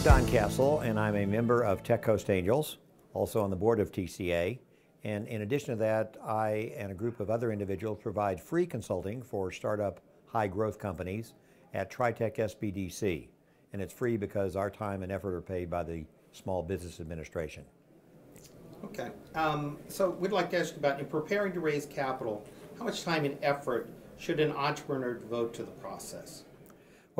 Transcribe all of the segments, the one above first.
Kasle, and I'm a member of Tech Coast Angels, also on the board of TCA. And in addition to that, I and a group of other individuals provide free consulting for startup high growth companies at TriTech SBDC. And it's free because our time and effort are paid by the Small Business Administration. Okay. Um, so we'd like to ask you about in preparing to raise capital, how much time and effort should an entrepreneur devote to the process?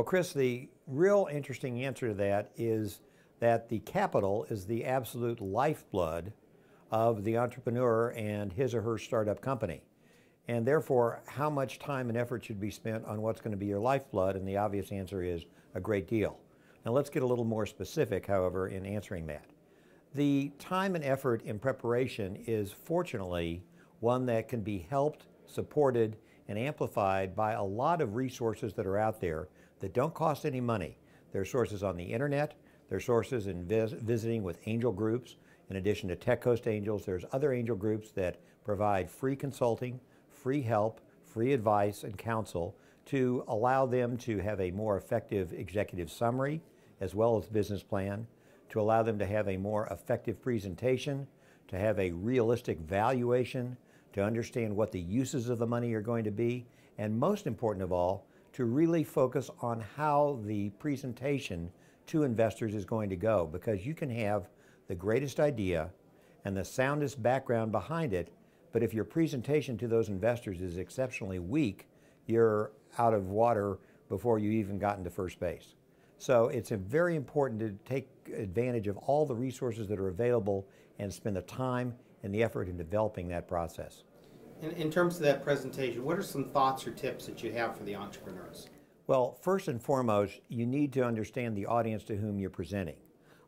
Well, Chris, the real interesting answer to that is that the capital is the absolute lifeblood of the entrepreneur and his or her startup company. And therefore, how much time and effort should be spent on what's going to be your lifeblood? And the obvious answer is a great deal. Now, let's get a little more specific, however, in answering that. The time and effort in preparation is fortunately one that can be helped, supported, and amplified by a lot of resources that are out there that don't cost any money. There are sources on the internet, there are sources in vis visiting with angel groups. In addition to Tech Coast Angels, there's other angel groups that provide free consulting, free help, free advice, and counsel to allow them to have a more effective executive summary as well as business plan, to allow them to have a more effective presentation, to have a realistic valuation, to understand what the uses of the money are going to be, and most important of all, to really focus on how the presentation to investors is going to go because you can have the greatest idea and the soundest background behind it, but if your presentation to those investors is exceptionally weak, you're out of water before you even got into first base. So it's very important to take advantage of all the resources that are available and spend the time and the effort in developing that process. In, in terms of that presentation, what are some thoughts or tips that you have for the entrepreneurs? Well, first and foremost, you need to understand the audience to whom you're presenting.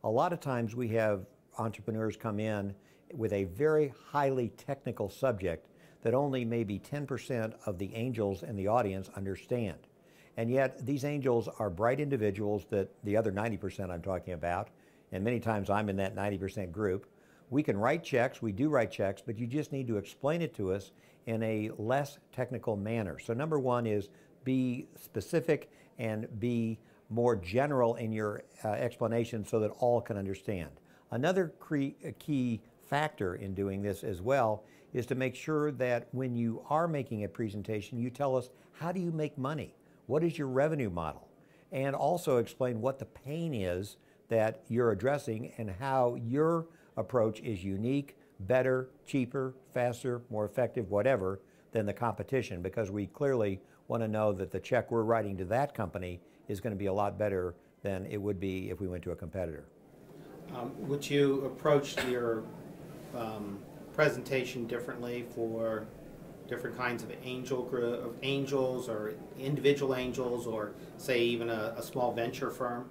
A lot of times we have entrepreneurs come in with a very highly technical subject that only maybe 10% of the angels in the audience understand. And yet, these angels are bright individuals that the other 90% I'm talking about, and many times I'm in that 90% group, we can write checks, we do write checks, but you just need to explain it to us in a less technical manner. So number one is be specific and be more general in your uh, explanation so that all can understand. Another key factor in doing this as well is to make sure that when you are making a presentation, you tell us how do you make money? What is your revenue model? And also explain what the pain is that you're addressing and how your approach is unique, better, cheaper, faster, more effective, whatever, than the competition because we clearly want to know that the check we're writing to that company is going to be a lot better than it would be if we went to a competitor. Um, would you approach your um, presentation differently for different kinds of angel angels or individual angels or say even a, a small venture firm?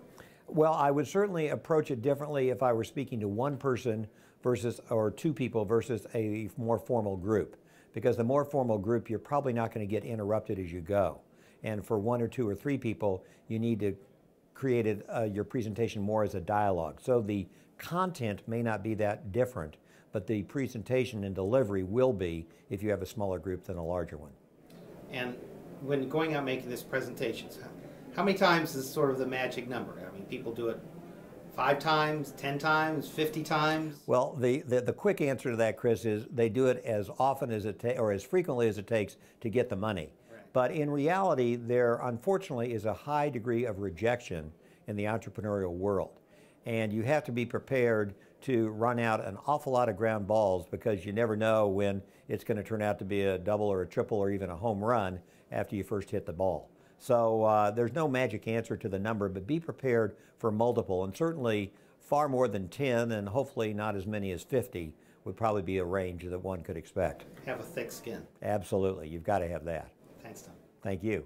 Well, I would certainly approach it differently if I were speaking to one person versus, or two people versus a more formal group. Because the more formal group, you're probably not going to get interrupted as you go. And for one or two or three people, you need to create uh, your presentation more as a dialogue. So the content may not be that different, but the presentation and delivery will be if you have a smaller group than a larger one. And when going out making this presentation, how many times is sort of the magic number? I mean, people do it five times, 10 times, 50 times? Well, the, the, the quick answer to that, Chris, is they do it as often as it takes, or as frequently as it takes to get the money. Right. But in reality, there unfortunately is a high degree of rejection in the entrepreneurial world. And you have to be prepared to run out an awful lot of ground balls because you never know when it's going to turn out to be a double or a triple or even a home run after you first hit the ball. So uh, there's no magic answer to the number, but be prepared for multiple, and certainly far more than 10, and hopefully not as many as 50 would probably be a range that one could expect. Have a thick skin. Absolutely. You've got to have that. Thanks, Don. Thank you.